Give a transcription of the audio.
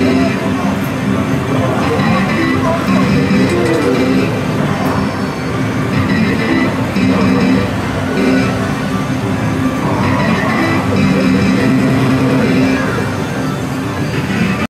Música